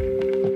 Música